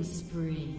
Spree.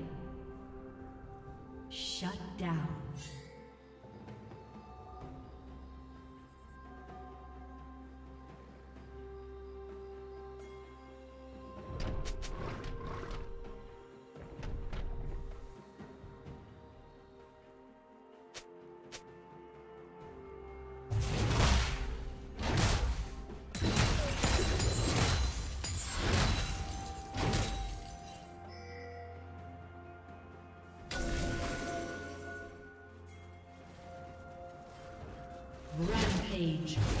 Rampage.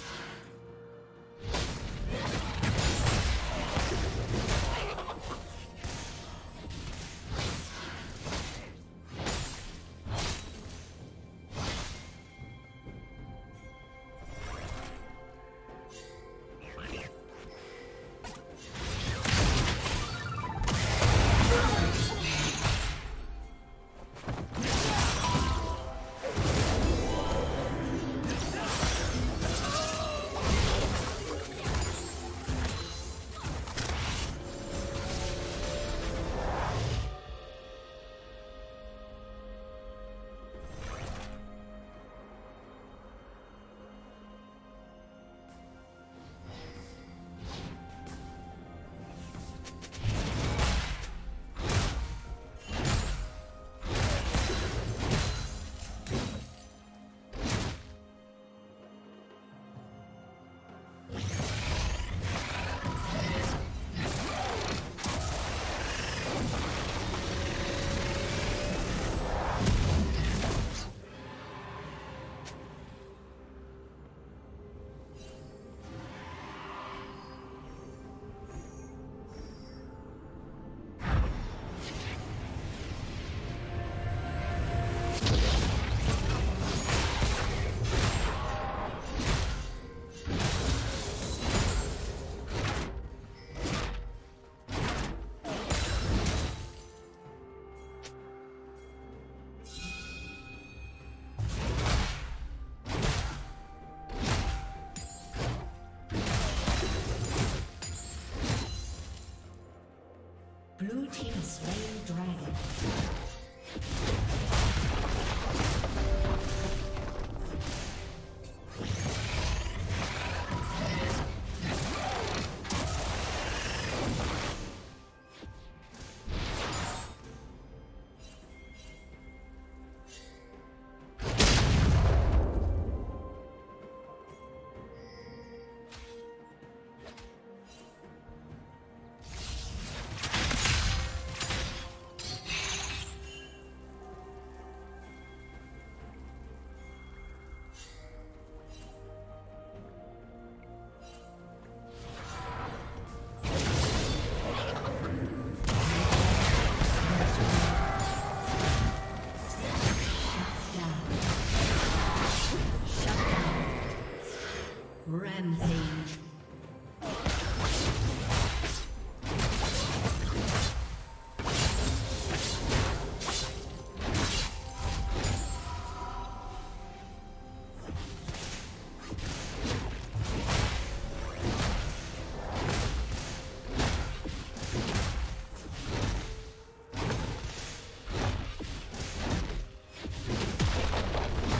Blue team slain dragon.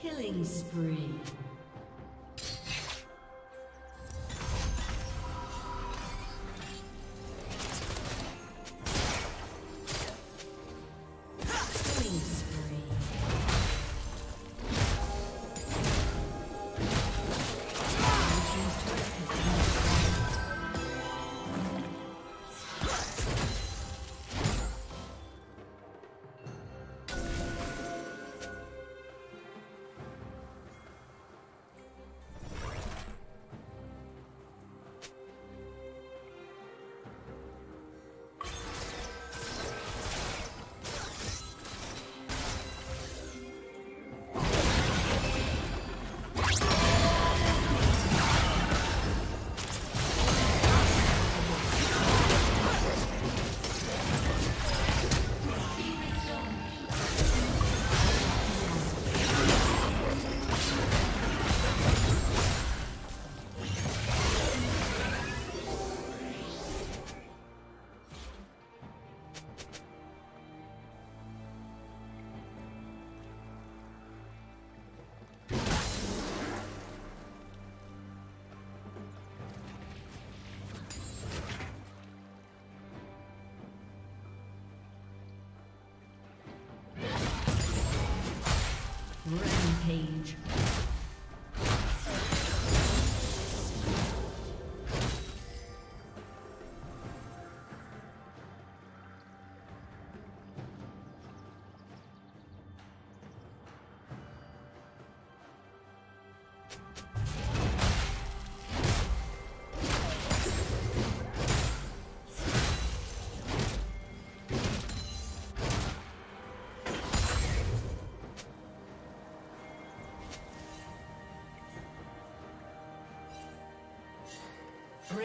Killing spree. Rampage.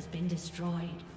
Has been destroyed.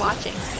Watching.